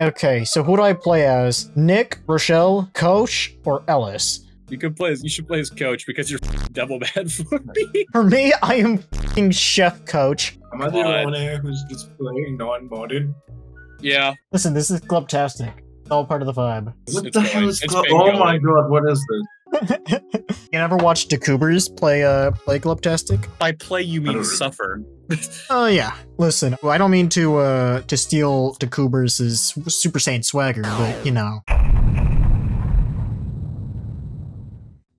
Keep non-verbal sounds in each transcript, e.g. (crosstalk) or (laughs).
Okay, so who do I play as? Nick, Rochelle, Coach, or Ellis? You could play as you should play as coach because you're devil bad (laughs) for me. For me, I am fing Chef Coach. Am I the only one here who's just playing non-modded? Yeah. Listen, this is Glubtastic. It's all part of the vibe. What It's the going. hell is It's go- been Oh going. my god, what is this? You never watched Decubers play uh play Glubtastic? By play you mean suffer. (laughs) Oh yeah. Listen, I don't mean to uh to steal Decubers' Super Saiyan swagger, but you know.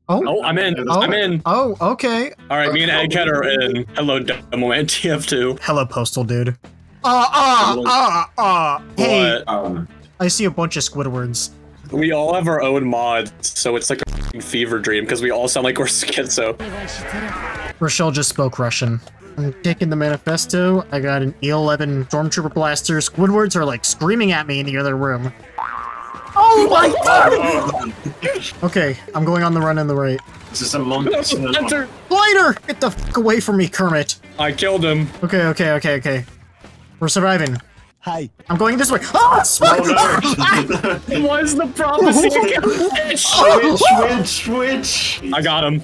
Oh, Oh, I'm in. Oh. I'm in. oh, okay. All right, me and Egghead are in. Hello, Demo Man TF2. Hello, Postal Dude. Ah, ah, ah, ah. Hey, Um, I see a bunch of Squidwards. We all have our own mods, so it's like a fever dream because we all sound like (laughs) we're schizo. Rochelle just spoke Russian. I'm taking the manifesto. I got an E11 Stormtrooper blaster. Squidwards are like screaming at me in the other room. Oh my god! (laughs) Okay, I'm going on the run in the right. this is a monk. Hunter! Glider! Get the fuck away from me, Kermit. I killed him. Okay, okay, okay, okay. We're surviving. Hi. I'm going this way. Sweat! Oh no! (laughs) What is the prophecy? (laughs) Switch, switch, switch! I got him.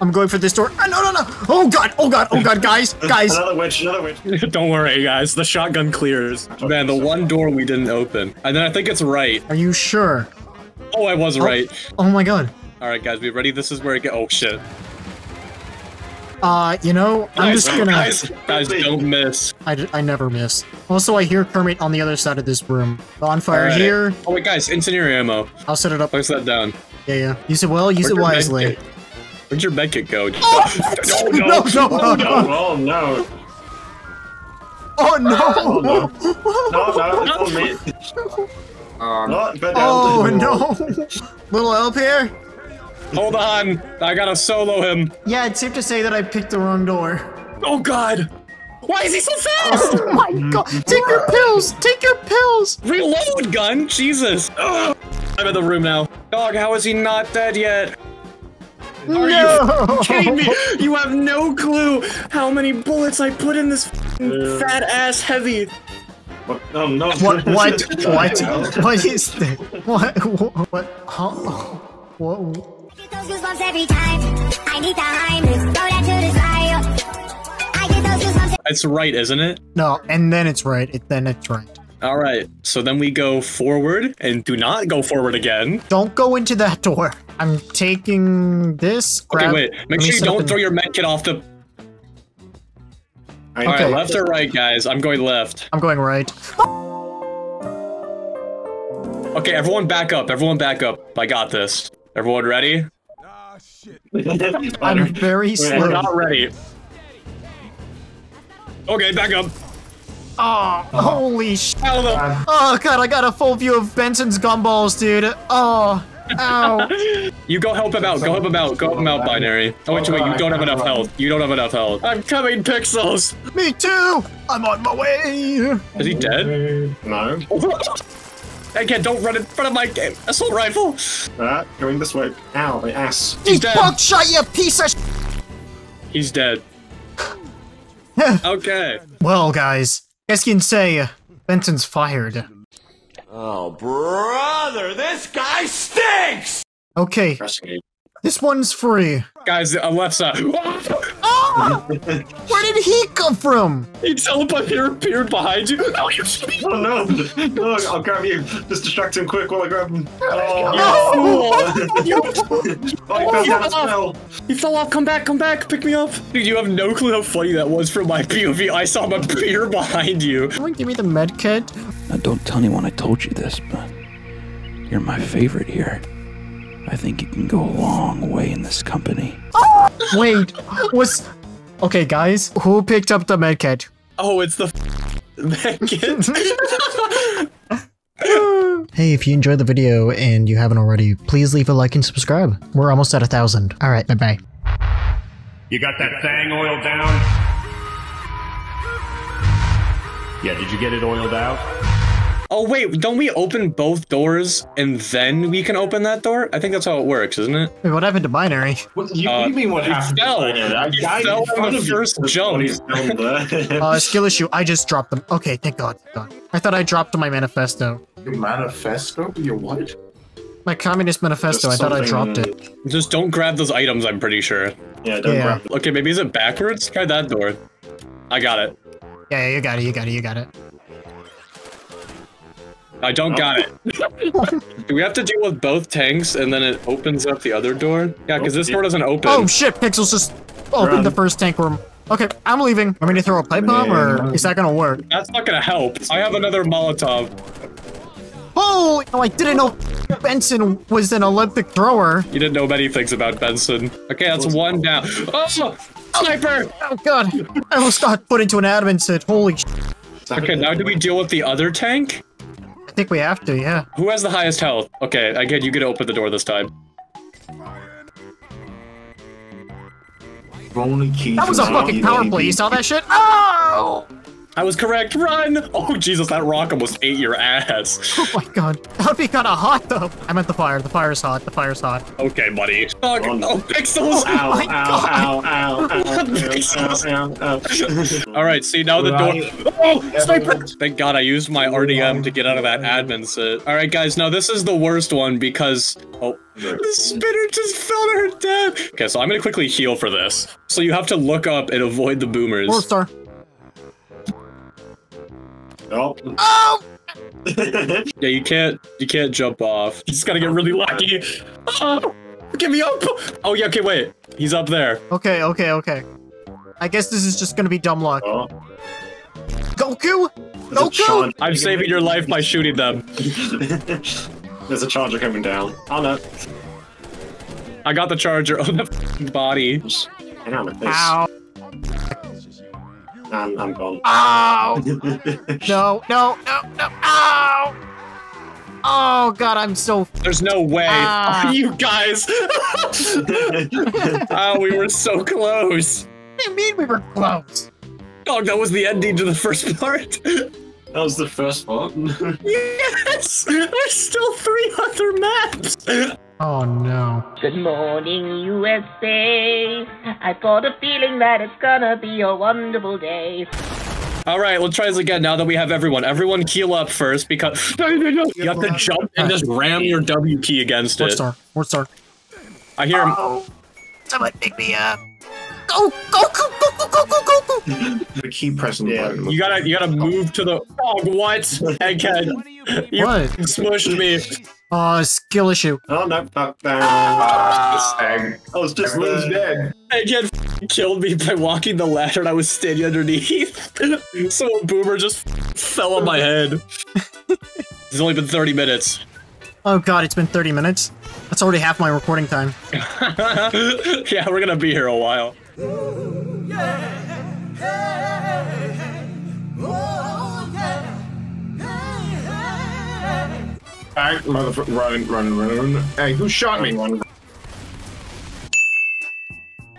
I'm going for this door. Ah, no, no, no! Oh god! Oh god! Oh god, guys! Guys! Another witch, another witch. (laughs) Don't worry, guys. The shotgun clears. Man, the one door we didn't open. And then I think it's right. Are you sure? Oh, I was right. Oh my god. All right, guys, we ready? This is where it get. Oh shit! Uh, you know, I'm Guys, just gonna. guys, guys, don't miss. I, d- I never miss. Also, I hear Kermit on the other side of this room. Bonfire Alright. here. Oh wait, guys, incendiary ammo. I'll set it up. Place that down. Yeah, yeah. Use it well, use Where'd it wisely. medkit- Where'd your medkit go? (laughs) Oh, no, (laughs) no, no, no, no. Oh no! Oh no! Oh, no. (laughs) No, no, it's on me. Um, no. Oh no! Little elf here? Hold on, I gotta solo him. Yeah, it's safe to say that I picked the wrong door. Oh god! Why is he so fast? Oh my (laughs) god! Take your pills! Take your pills! Reload, gun! Jesus! Ugh. I'm in the room now. Dog, how is he not dead yet? Are no! you kidding me? You have no clue how many bullets I put in this f***ing fat ass heavy. What? Oh no! What? What? (laughs) What? What is this? What? What? what huh? What? Get those goosebumps every time. I need the Heimlich, throw that to the side. I get those goosebumps That's right, isn't it? No, and then it's right. It, then it's right. All right. So then we go forward and do not go forward again. Don't go into that (laughs) door. I'm taking this. Okay, wait. Make sure you don't throw your med kit off the. All right, Okay. left or right, guys? I'm going left. I'm going right. Okay, everyone back up. Everyone back up. I got this. Everyone ready? (laughs) I'm very We're slow. not ready. Okay, back up. Oh, holy sh! Out the- Oh god, I got a full view of Benson's gumballs, dude. Oh, ow. (laughs) You go help him out. Go help him out. Go help him out, binary. Oh wait, wait. You don't have enough health. You don't have enough health. I'm coming, pixels. Me too. I'm on my way. Is he dead? No. (laughs) Again, don't run in front of my. Assault rifle. Ah, going this way. Ow, my ass. He's dead. buckshot, you piece of. Sh- (laughs) He's dead. (laughs) okay. well, guys, as you can say, Benson's fired. Oh, brother, this guy stinks! Okay, this one's free. Guys, on left side. Where did he come from? he teleported appeared behind you. Oh, you Oh no! No, I'll grab you. Just distract him quick while I grab him. Oh, oh No! You, (laughs) oh he fell down as you fell off. Come back. Come back. Pick me up. Dude, you have no clue how funny that was from my (laughs) POV. I saw him appear behind you. Someone give me the med kit. Now, don't tell anyone I told you this, but you're my favorite here. I think you can go a long way in this company. Oh! Wait, was. Okay, guys, who picked up the med kit? Oh, it's the kid. (laughs) Hey, if you enjoyed the video and you haven't already, please leave a like and subscribe. We're almost at a thousand. All right, bye bye. You got that thang oiled down? Yeah, did you get it oiled out? Oh wait, don't we open both doors and then we can open that door? I think that's how it works, isn't it? Wait, what happened to binary? What, you, Uh, what do you mean what he happened? fell. I He died fell on the first His jump. body's (laughs) down. Uh, skill issue. I just dropped them. Okay, thank God. Thank God. I thought I dropped my manifesto. Your manifesto? Your what? My communist manifesto. I thought I dropped it. Just don't grab those items, I'm pretty sure. Yeah, don't Yeah. grab it. Okay, maybe is it backwards? Try that door. I got it. Yeah, yeah, you got it. You got it. You got it. I don't got it. Do we have to deal with both tanks and then it opens up the other door? Yeah, because this door doesn't open. Oh shit! Pixels just opened the first tank room. Okay, I'm leaving. Want me to throw a pipe bomb, or is that gonna work? That's not gonna help. I have another Molotov. Oh, no, I didn't know Benson was an Olympic thrower. You didn't know many things about Benson. Okay, that's one down. Oh, sniper! Oh god, I almost got put into an admin set. Holy sh! Okay, now do we deal with the other tank? I think we have to. Yeah. Who has the highest health? Okay, again, you get to open the door this time. Only That was a fucking power play. You saw that shit? Oh! I was correct. Run! Oh Jesus, that rock almost ate your ass. (laughs) Oh my god. That would be kind of hot though. I meant the fire. The fire's hot. The fire's hot. Okay, buddy. Oh, Oh, no. oh pixels! Oh ow, my ow, God. ow, ow, ow, (laughs) ow, ow, ow. (laughs) All right, see now the Right. door. Oh, sniper! Thank God I used my RDM to get out of that admin set. All right, guys, now this is the worst one because oh, the spinner just fell to her death. Okay, so I'm gonna quickly heal for this. So you have to look up and avoid the boomers. Four star. Oh. Oh! Yeah, you can't you can't jump off. You just gotta get really lucky. Oh, get me up! Oh yeah, okay, wait. He's up there. Okay, okay, okay. I guess this is just gonna be dumb luck. Oh. Goku? There's Goku? I'm saving your life by shooting them. (laughs) There's a charger coming down. Oh no. I got the charger (laughs) on oh, the body. Hang on with this. Ow. I'm, I'm gone. Ow! (laughs) No, no, no, no. Ow! Oh god, I'm so. There's no way. Ah. (laughs) you guys. (laughs) oh, we were so close. What do you mean we were close? Oh, that was the ending to the first part. That was the first one. (laughs) yes! There's still three other maps. Oh no. Good morning, USA. I've got a feeling that it's gonna be a wonderful day. All right, let's try this again now that we have everyone. Everyone heal up first because you have to jump and just ram your W key against Four it. star. Four star. I hear him. Oh. Someone pick me up. Go, go, go, go, go, go, go, go, go. the key button. You gotta, you gotta move to the. Oh, what? Egghead, you What? smushed me. Oh, skill issue. Oh no, fuck ah. that. I was just Everyone's there. dead. Egghead (laughs) f***ing killed me by walking the ladder and I was standing underneath. (laughs) so a boomer just (laughs) fell on my head. It's only been 30 minutes. Oh god, it's been 30 minutes. That's already half my recording time. yeah, we're gonna be here a while. Alright, motherfucker, run, run, run, run. Hey, who shot me? Run,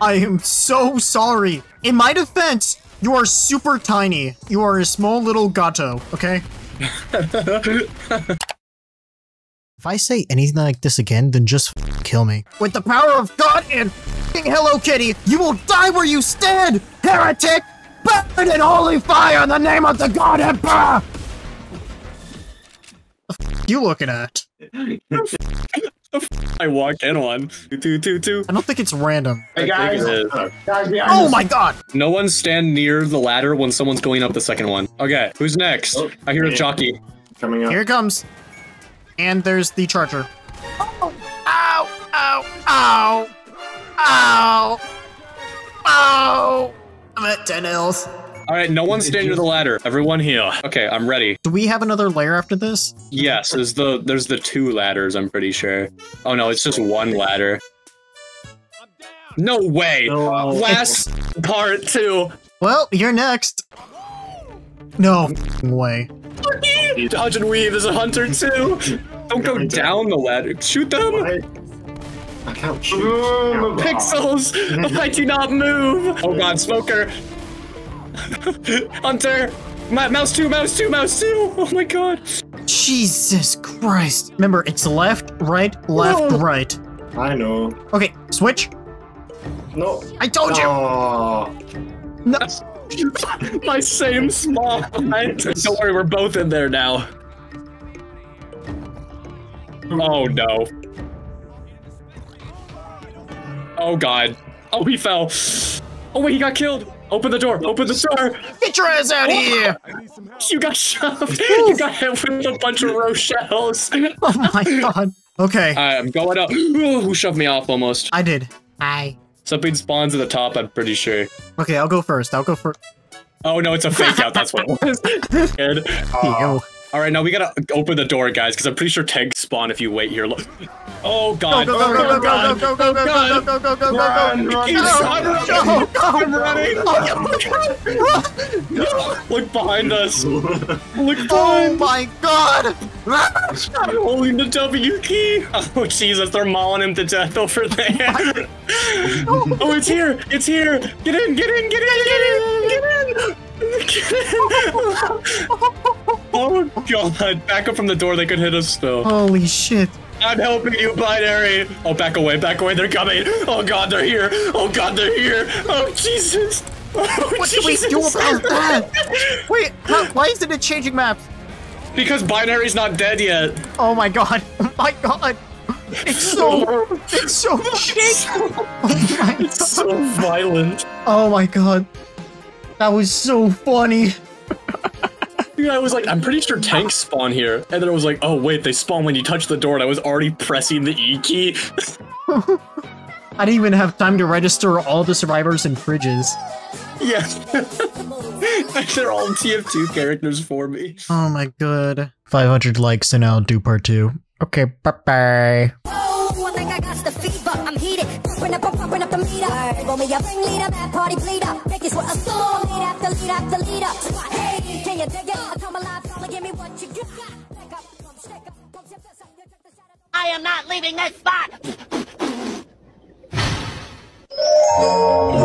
I am so sorry. In my defense, you are super tiny. You are a small little gato, okay? if I say anything like this again, then just f- kill me. With the power of God and f***ing Hello Kitty, you will die where you stand, heretic! Burn in holy fire in the name of the God Emperor! The f- you looking at? I walk in on. Two, two, two, two. I don't think it's random. Hey guys, think it is. guys behind Oh my god! No one stand near the ladder when someone's going up the second one. Okay, who's next? Oh, I hear a jockey. Coming up. Here it comes. And there's the charger. Oh, ow, ow, ow, ow, I'm 10 health. All right, no one stand near the ladder. Everyone here. Okay, I'm ready. Do we have another layer after this? Yes, there's the there's the two ladders. I'm pretty sure. Oh no, it's just one ladder. No way. No. Last part two. Well, you're next. No way. Dodge and weave is a hunter too. Don't go down the ladder. Shoot them. What? I can't shoot. Ooh, Pixels. I do not move. Oh god, smoker. (laughs) Hunter. Ma- mouse two, mouse two, mouse two. Oh my god. Jesus Christ. Remember, it's left, right, left, Whoa. right. I know. Okay, switch. No. I told you. Oh. No. My same spot. (laughs) Don't worry, we're both in there now. Oh no. Oh god. Oh, he fell. Oh wait, he got killed. Open the door. Open the door. Get your ass out of here. You got shoved. (laughs) You got hit with a bunch of Rochelle's. (laughs) Oh my god. Okay, I'm going up. Ooh, who shoved me off almost? I did. Hi. Something spawns at the top, I'm pretty sure. Okay, I'll go first. I'll go first. Oh no, it's a fake out. That's what it was. (laughs) Good. Ew. All right, now we gotta open the door, guys, because I'm pretty sure tanks spawn if you wait here. Look. Oh Go, god. go, go, go, go, go, go, go, go, go, go, go, go, go, go. run, Keep run. running. Go, go. I'm running. Look behind us. Look Oh behind. my god. I'm holding the W key. Oh Jesus, they're mauling him to death over there. oh, it's here. It's here. Get in. Get in. Get in. Get in. Get in. Get in. Oh god, back up from the door. They could hit us still. Holy shit. I'm helping you, binary. Oh, back away, back away. They're coming. Oh god, they're here. Oh god, they're here. Oh Jesus. Oh, What do we do about that? (laughs) Wait, how, why isn't it changing maps? Because binary's not dead yet. Oh my god. (laughs) Oh my god. It's so. (laughs) It's so shit. Oh my god. So violent. Oh my god. That was so funny. Dude, I was like, I'm pretty sure tanks spawn here. And then I was like, oh wait, they spawn when you touch the door, and I was already pressing the E key. I didn't even have time to register all the survivors and fridges. yeah. They're all TF2 characters for me. Oh my god. 500 likes and I'll do part two. Okay, bye bye. Oh, I think I got the fever. I'm heated. Pumping up, I'm pumping up the meter. Roll me a ringleader, bad party bleeder. Make this what a storm. Lead after lead after leader. Hey, can you dig it? I tell my life, fella, give me what you got. I am not leaving this spot!